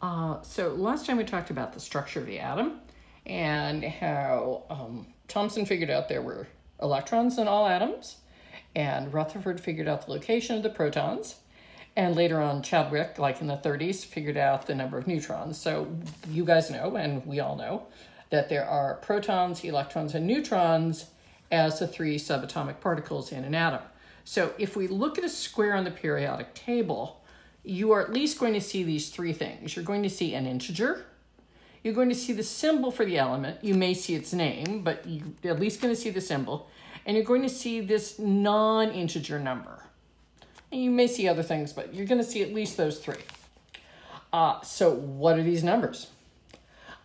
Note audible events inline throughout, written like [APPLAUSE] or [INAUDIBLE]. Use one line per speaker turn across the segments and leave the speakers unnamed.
Uh, so last time we talked about the structure of the atom and how um, Thomson figured out there were electrons in all atoms and Rutherford figured out the location of the protons and later on Chadwick, like in the 30s, figured out the number of neutrons. So you guys know, and we all know, that there are protons, electrons, and neutrons as the three subatomic particles in an atom. So if we look at a square on the periodic table, you are at least going to see these three things. You're going to see an integer. You're going to see the symbol for the element. You may see its name, but you're at least going to see the symbol. And you're going to see this non-integer number. And you may see other things, but you're going to see at least those three. Uh, so what are these numbers?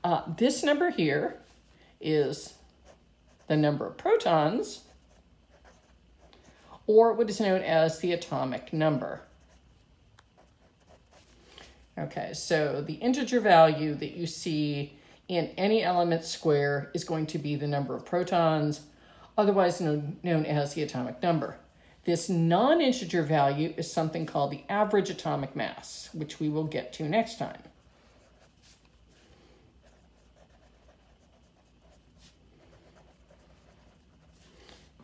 Uh, this number here is the number of protons, or what is known as the atomic number. Okay, so the integer value that you see in any element square is going to be the number of protons, otherwise known, known as the atomic number. This non-integer value is something called the average atomic mass, which we will get to next time.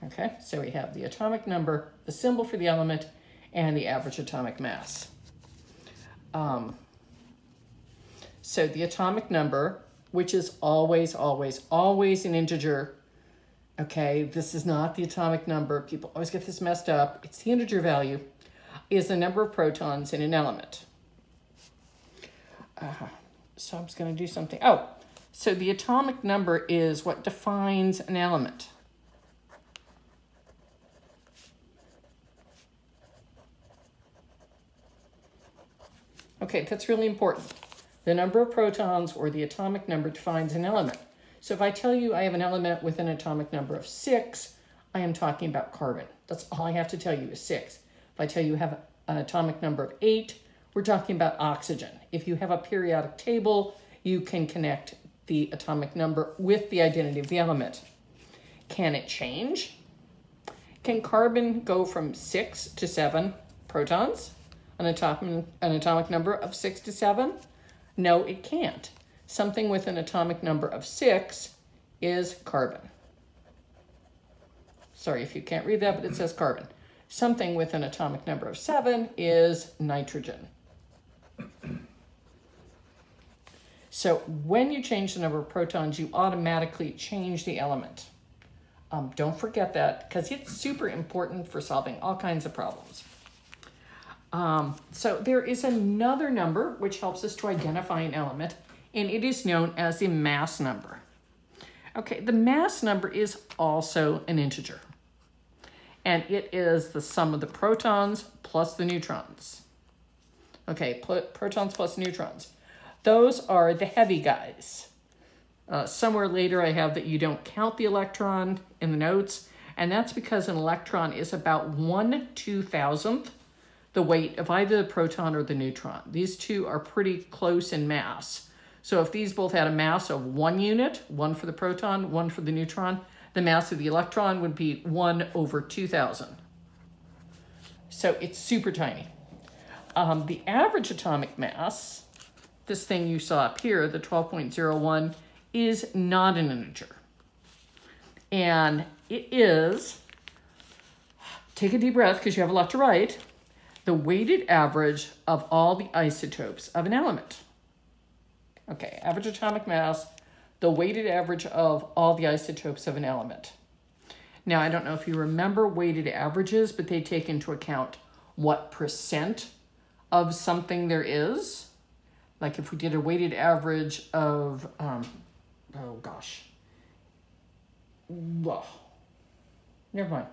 Okay, so we have the atomic number, the symbol for the element, and the average atomic mass. Um, so the atomic number, which is always, always, always an integer. Okay, this is not the atomic number. People always get this messed up. It's the integer value, is the number of protons in an element. Uh, so I'm just going to do something. Oh, so the atomic number is what defines an element. Okay, that's really important. The number of protons or the atomic number defines an element. So if I tell you I have an element with an atomic number of six, I am talking about carbon. That's all I have to tell you is six. If I tell you have an atomic number of eight, we're talking about oxygen. If you have a periodic table, you can connect the atomic number with the identity of the element. Can it change? Can carbon go from six to seven protons? An atomic, an atomic number of six to seven? No, it can't. Something with an atomic number of six is carbon. Sorry if you can't read that, but it says carbon. Something with an atomic number of seven is nitrogen. So when you change the number of protons, you automatically change the element. Um, don't forget that because it's super important for solving all kinds of problems. Um, so there is another number which helps us to identify an element, and it is known as the mass number. Okay, the mass number is also an integer, and it is the sum of the protons plus the neutrons. Okay, protons plus neutrons. Those are the heavy guys. Uh, somewhere later I have that you don't count the electron in the notes, and that's because an electron is about one two-thousandth the weight of either the proton or the neutron. These two are pretty close in mass. So if these both had a mass of one unit, one for the proton, one for the neutron, the mass of the electron would be 1 over 2,000. So it's super tiny. Um, the average atomic mass, this thing you saw up here, the 12.01, is not an integer. And it is, take a deep breath because you have a lot to write, the weighted average of all the isotopes of an element. Okay, average atomic mass, the weighted average of all the isotopes of an element. Now, I don't know if you remember weighted averages, but they take into account what percent of something there is. Like if we did a weighted average of, um, oh gosh, well, never mind.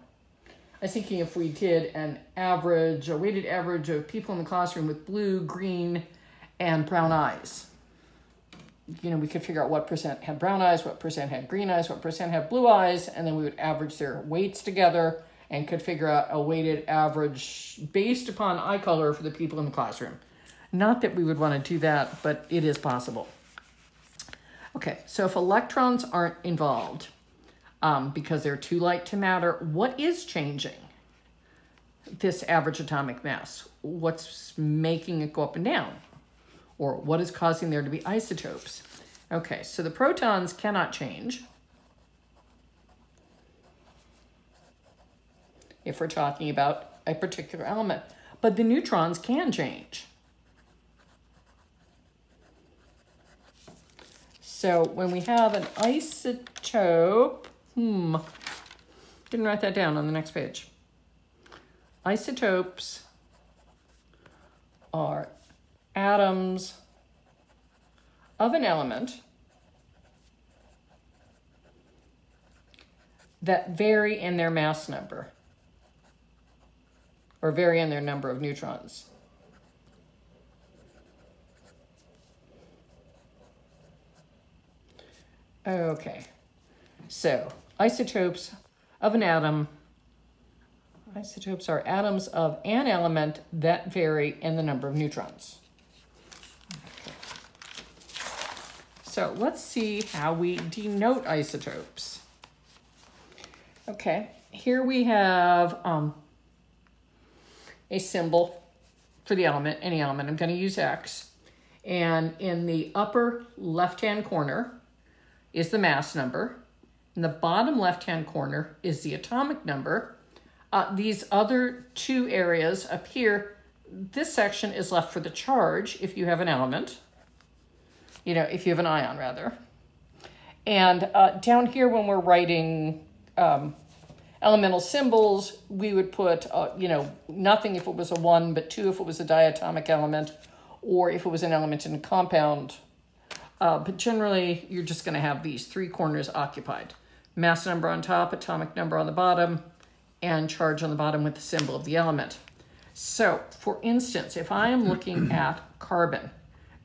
I was thinking if we did an average, a weighted average of people in the classroom with blue, green, and brown eyes. You know, we could figure out what percent had brown eyes, what percent had green eyes, what percent had blue eyes, and then we would average their weights together and could figure out a weighted average based upon eye color for the people in the classroom. Not that we would want to do that, but it is possible. Okay, so if electrons aren't involved, um, because they're too light to matter. What is changing this average atomic mass? What's making it go up and down? or what is causing there to be isotopes. Okay, so the protons cannot change. If we're talking about a particular element, but the neutrons can change. So when we have an isotope, hmm, didn't write that down on the next page. Isotopes are atoms of an element that vary in their mass number or vary in their number of neutrons. Okay, so isotopes of an atom. Isotopes are atoms of an element that vary in the number of neutrons. So let's see how we denote isotopes. Okay, here we have um, a symbol for the element, any element. I'm going to use X. And in the upper left-hand corner is the mass number. In the bottom left-hand corner is the atomic number. Uh, these other two areas up here, this section is left for the charge if you have an element. You know, if you have an ion, rather. And uh, down here when we're writing um, elemental symbols, we would put, uh, you know, nothing if it was a one, but two if it was a diatomic element, or if it was an element in a compound. Uh, but generally, you're just going to have these three corners occupied. Mass number on top, atomic number on the bottom, and charge on the bottom with the symbol of the element. So, for instance, if I am looking [CLEARS THROAT] at carbon,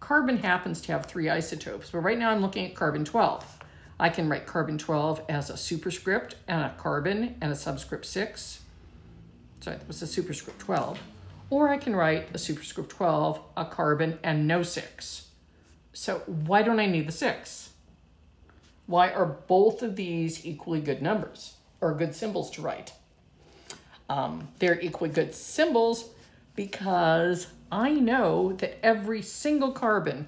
carbon happens to have three isotopes, but right now I'm looking at carbon 12. I can write carbon 12 as a superscript and a carbon and a subscript 6. Sorry, that was a superscript 12. Or I can write a superscript 12, a carbon, and no 6. So why don't I need the 6? Why are both of these equally good numbers or good symbols to write? Um, they're equally good symbols because I know that every single carbon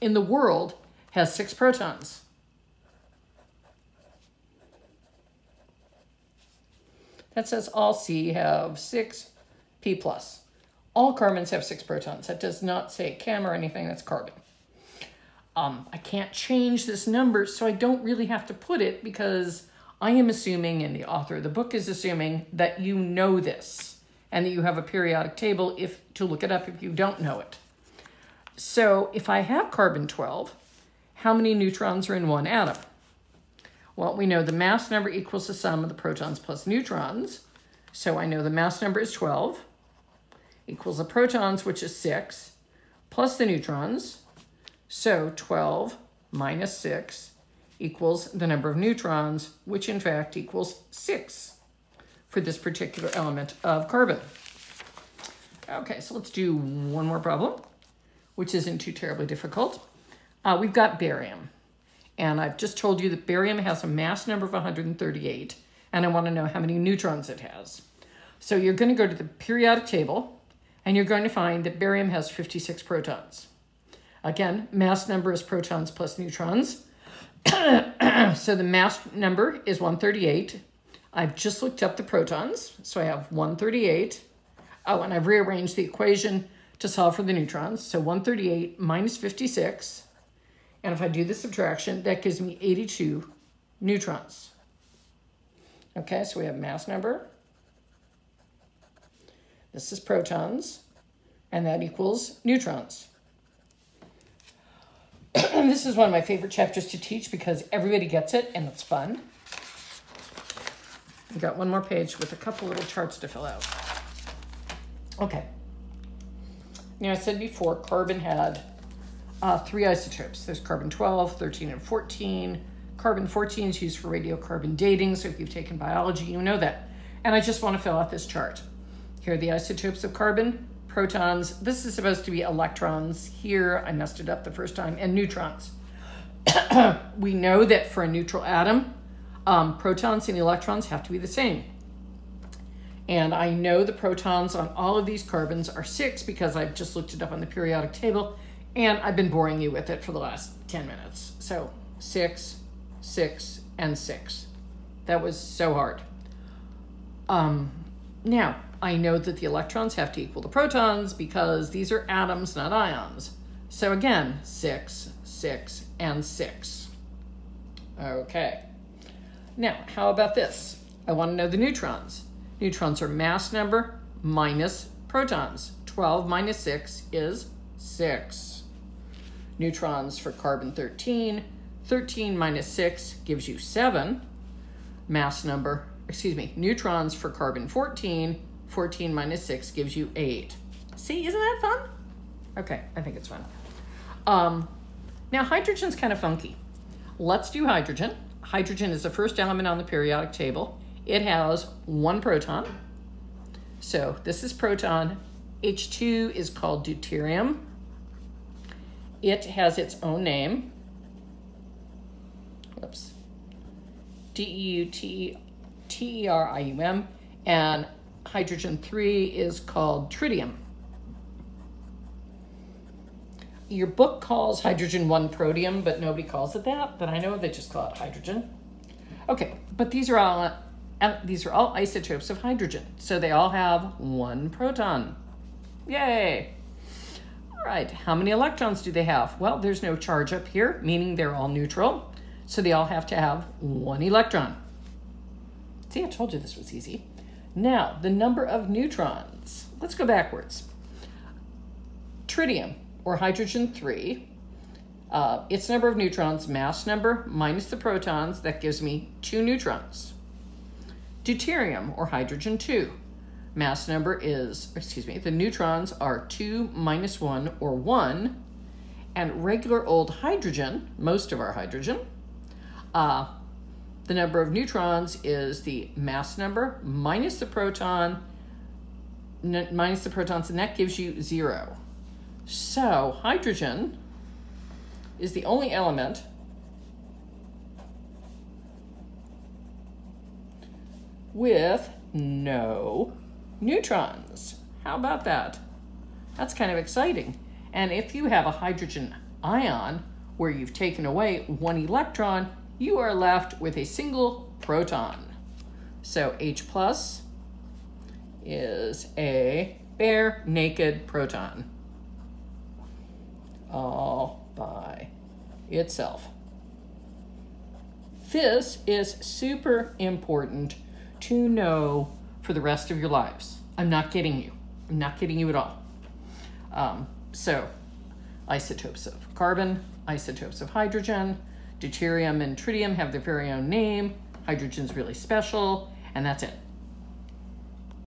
in the world has six protons. That says all C have six P plus. All carbons have six protons. That does not say chem or anything, that's carbon. Um, I can't change this number, so I don't really have to put it because I am assuming, and the author of the book is assuming, that you know this and that you have a periodic table if to look it up if you don't know it. So if I have carbon 12, how many neutrons are in one atom? Well, we know the mass number equals the sum of the protons plus neutrons. So I know the mass number is 12 equals the protons, which is 6, plus the neutrons. So 12 minus 6 equals the number of neutrons, which in fact equals 6 for this particular element of carbon. Okay, so let's do one more problem, which isn't too terribly difficult. Uh, we've got barium. And I've just told you that barium has a mass number of 138, and I want to know how many neutrons it has. So you're going to go to the periodic table, and you're going to find that barium has 56 protons. Again, mass number is protons plus neutrons. [CLEARS THROAT] so the mass number is 138. I've just looked up the protons, so I have 138. Oh, and I've rearranged the equation to solve for the neutrons. So 138 minus 56 and if I do the subtraction, that gives me 82 neutrons. Okay, so we have mass number. This is protons, and that equals neutrons. [CLEARS THROAT] this is one of my favorite chapters to teach because everybody gets it and it's fun. We've got one more page with a couple little charts to fill out. Okay. Now I said before, carbon had uh, three isotopes. There's carbon 12, 13, and 14. Carbon 14 is used for radiocarbon dating, so if you've taken biology, you know that. And I just want to fill out this chart. Here are the isotopes of carbon, protons. This is supposed to be electrons. Here, I messed it up the first time, and neutrons. [CLEARS THROAT] we know that for a neutral atom, um, protons and electrons have to be the same. And I know the protons on all of these carbons are six because I've just looked it up on the periodic table And I've been boring you with it for the last 10 minutes. So six, six, and six. That was so hard. Um, now, I know that the electrons have to equal the protons because these are atoms, not ions. So again, six, six, and six. Okay. Now, how about this? I want to know the neutrons. Neutrons are mass number minus protons. 12 minus 6 is 6. Neutrons for carbon 13. 13 minus 6 gives you 7. Mass number, excuse me, neutrons for carbon 14. 14 minus 6 gives you 8. See, isn't that fun? Okay, I think it's fun. Um, now, hydrogen's kind of funky. Let's do hydrogen. Hydrogen is the first element on the periodic table. It has one proton. So this is proton. H2 is called deuterium. It has its own name. Whoops. D-E-U-T-E-R-I-U-M. And hydrogen 3 is called tritium. Your book calls hydrogen 1 protium, but nobody calls it that. But I know they just call it hydrogen. Okay, but these are all uh, these are all isotopes of hydrogen, so they all have one proton. Yay! All right, how many electrons do they have? Well, there's no charge up here, meaning they're all neutral, so they all have to have one electron. See, I told you this was easy. Now, the number of neutrons. Let's go backwards. Tritium, or hydrogen 3, uh, its number of neutrons, mass number minus the protons, that gives me two neutrons. Deuterium, or hydrogen 2, mass number is, excuse me, the neutrons are 2 minus 1, or 1, and regular old hydrogen, most of our hydrogen, uh, the number of neutrons is the mass number minus the proton, minus the protons, and that gives you 0. So hydrogen is the only element with no neutrons. How about that? That's kind of exciting. And if you have a hydrogen ion where you've taken away one electron, you are left with a single proton. So H plus is a bare naked proton all by itself. This is super important to know for the rest of your lives. I'm not kidding you. I'm not kidding you at all. Um, so, isotopes of carbon, isotopes of hydrogen, deuterium and tritium have their very own name. Hydrogen's really special, and that's it.